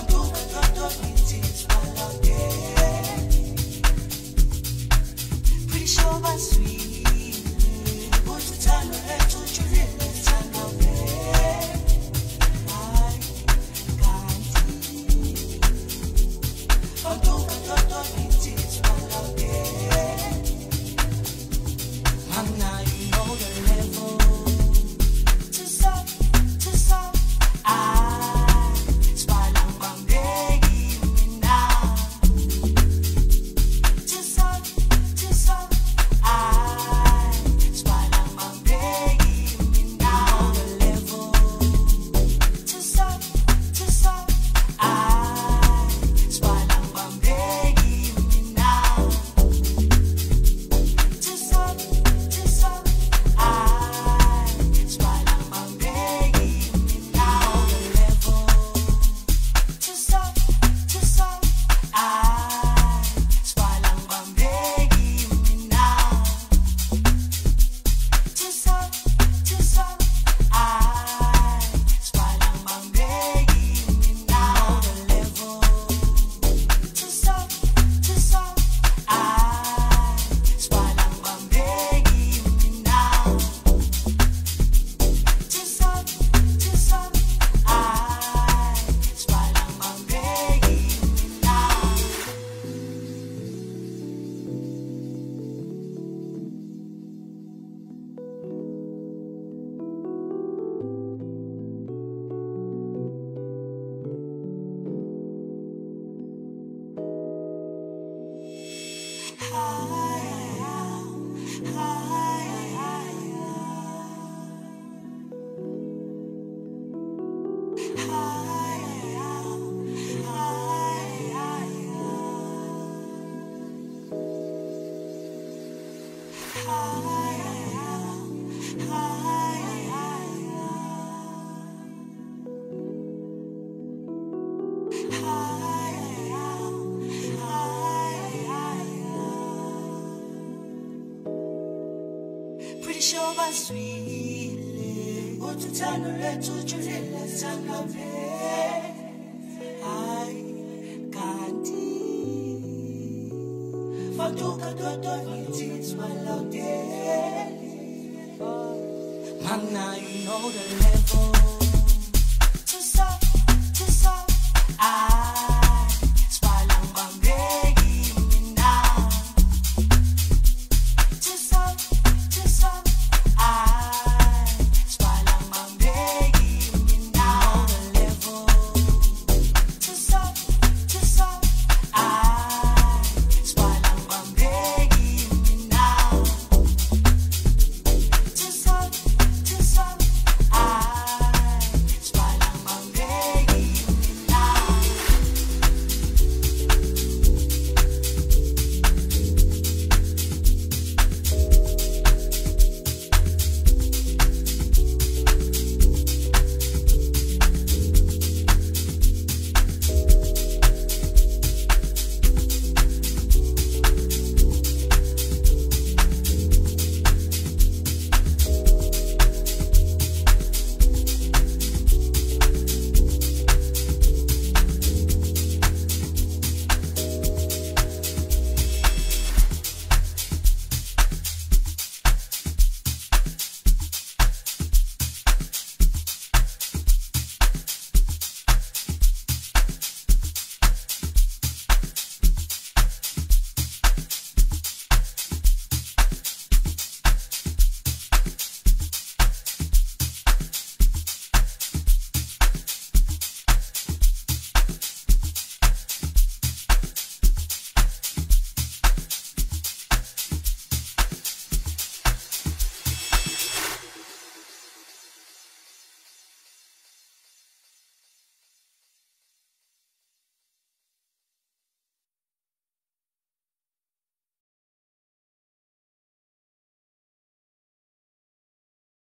for you, Pretty sure baswile uthando lethu julile sangavele swalawdeli Mama, you know the level